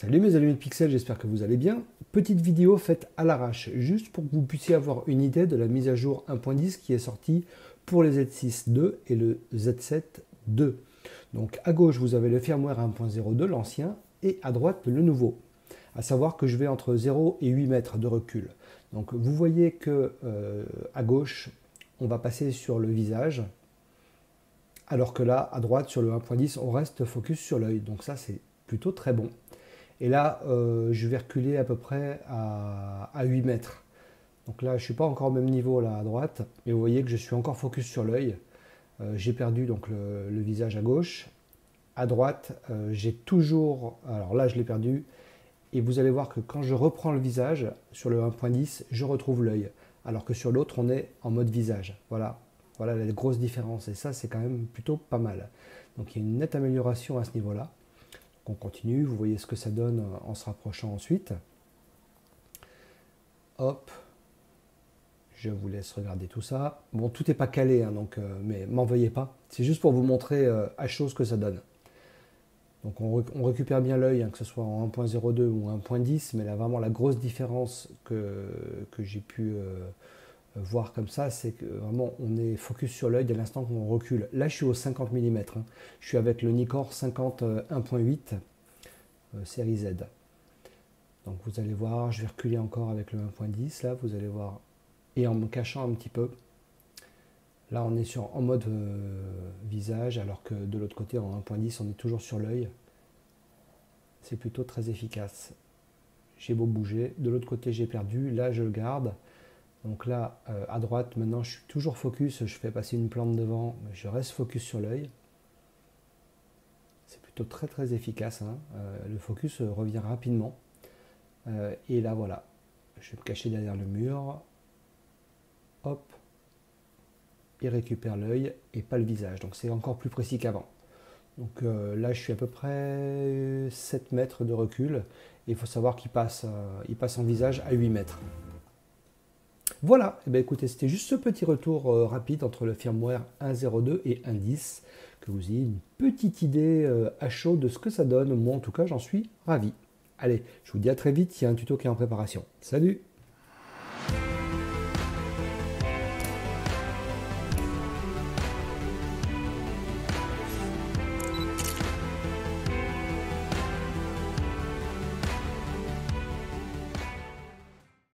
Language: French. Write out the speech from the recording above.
Salut mes de Pixel, j'espère que vous allez bien. Petite vidéo faite à l'arrache, juste pour que vous puissiez avoir une idée de la mise à jour 1.10 qui est sortie pour les Z6 2 et le Z7 2. Donc à gauche, vous avez le firmware 1.02, l'ancien, et à droite, le nouveau. À savoir que je vais entre 0 et 8 mètres de recul. Donc vous voyez que euh, à gauche, on va passer sur le visage, alors que là, à droite, sur le 1.10, on reste focus sur l'œil. Donc ça, c'est plutôt très bon. Et là, euh, je vais reculer à peu près à, 8 mètres. Donc là, je ne suis pas encore au même niveau là à droite, mais vous voyez que je suis encore focus sur l'œil. Euh, j'ai perdu donc le, visage à gauche. À droite, euh, j'ai toujours... Alors là, je l'ai perdu. Et vous allez voir que quand je reprends le visage, sur le 1.10, je retrouve l'œil. Alors que sur l'autre, on est en mode visage. Voilà, voilà la grosse différence. Et ça, c'est quand même plutôt pas mal. Donc il y a une nette amélioration à ce niveau-là. On continue, vous voyez ce que ça donne en se rapprochant ensuite. Hop, je vous laisse regarder tout ça. Bon, tout n'est pas calé, hein, donc, euh, mais m'en veuillez pas. C'est juste pour vous montrer euh, à chose ce que ça donne. Donc on, récupère bien l'œil, hein, que ce soit en 1.02 ou 1.10, mais là vraiment la grosse différence que, j'ai pu euh, voir comme ça, c'est que vraiment on est focus sur l'œil dès l'instant qu'on recule. Là je suis au 50 mm, hein. je suis avec le Nikkor 51.8 euh, série Z. Donc vous allez voir, je vais reculer encore avec le 1.10, là vous allez voir, et en me cachant un petit peu. Là on est sur, en mode euh, visage, alors que de l'autre côté en 1.10 on est toujours sur l'œil. C'est plutôt très efficace. J'ai beau bouger, de l'autre côté j'ai perdu, là je le garde. Donc là, euh, à droite, maintenant, je suis toujours focus. Je fais passer une plante devant, je reste focus sur l'œil. C'est plutôt très très efficace. Hein. Euh, le focus revient rapidement. Euh, et là, voilà. Je vais me cacher derrière le mur. Hop. Il récupère l'œil et pas le visage. Donc c'est encore plus précis qu'avant. Donc là, je suis à peu près 7 mètres de recul. il faut savoir qu'il passe, il passe en visage à 8 mètres. Voilà, eh bien, écoutez, c'était juste ce petit retour euh, rapide entre le firmware 1.02 et 1.10, que vous ayez une petite idée euh, à chaud de ce que ça donne. Moi, en tout cas, j'en suis ravi. Allez, je vous dis à très vite, il y a un tuto qui est en préparation. Salut